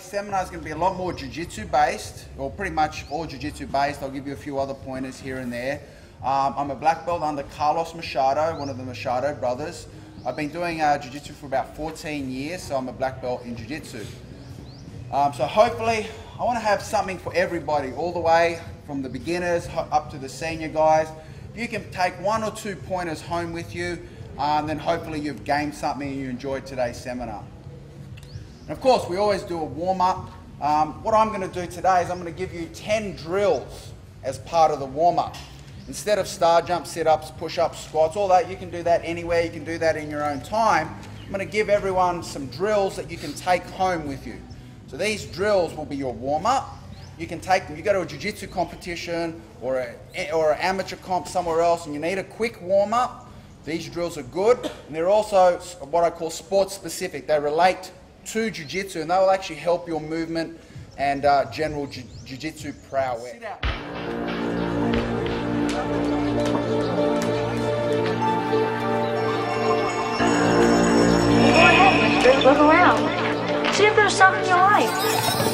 seminar is going to be a lot more jiu-jitsu based, or pretty much all jiu-jitsu based. I'll give you a few other pointers here and there. Um, I'm a black belt under Carlos Machado, one of the Machado brothers. I've been doing uh, jiu-jitsu for about 14 years, so I'm a black belt in jiu-jitsu. Um, so hopefully, I want to have something for everybody, all the way from the beginners up to the senior guys. If you can take one or two pointers home with you, um, then hopefully you've gained something and you enjoyed today's seminar. And of course, we always do a warm-up. Um, what I'm going to do today is I'm going to give you 10 drills as part of the warm-up. Instead of star jump, sit-ups, push-ups, squats, all that, you can do that anywhere. You can do that in your own time. I'm going to give everyone some drills that you can take home with you. So these drills will be your warm-up. You can take them. You go to a jiu-jitsu competition or or an amateur comp somewhere else and you need a quick warm-up. These drills are good. And they're also what I call sports specific. They relate to jiu-jitsu and they will actually help your movement and uh, general jiu-jitsu prowess. Go ahead, mister. Look around. See if there's something you like.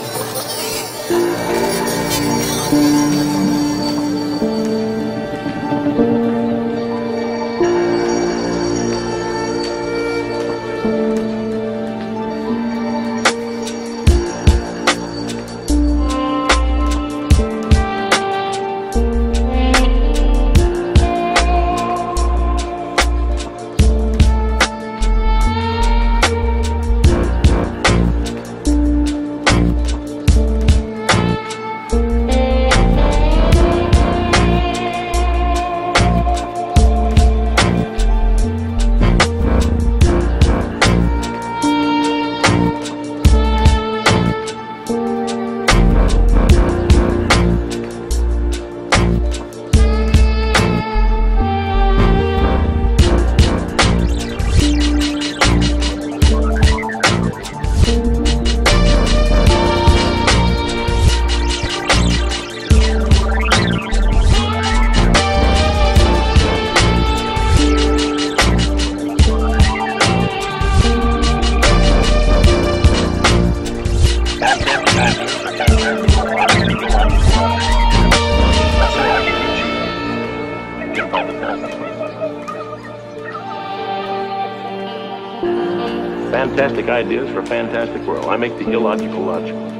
Fantastic ideas for a fantastic world. I make the illogical logical.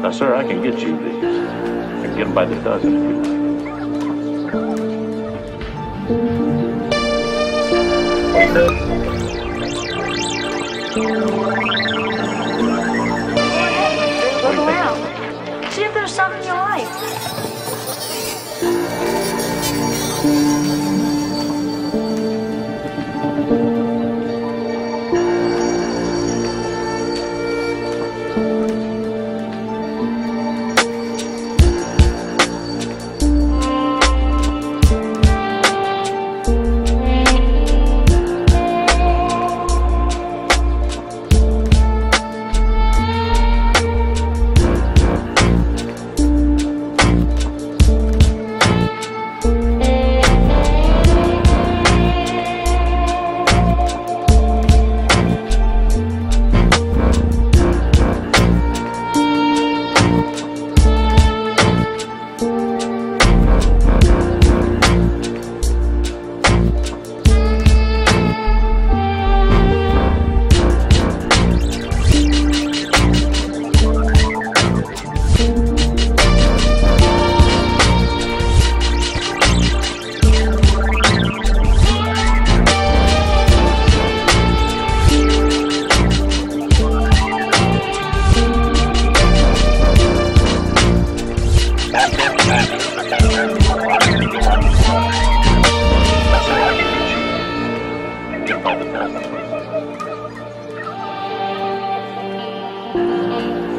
Now, sir, I can get you these. I can get them by the dozen if you like.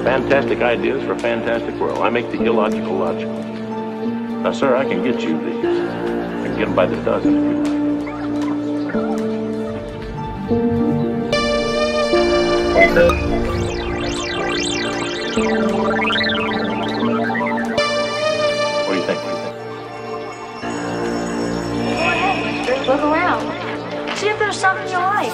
Fantastic ideas for a fantastic world. I make the illogical logical. Now, sir, I can get you these. I can get them by the dozen if you like. See if there's something you like.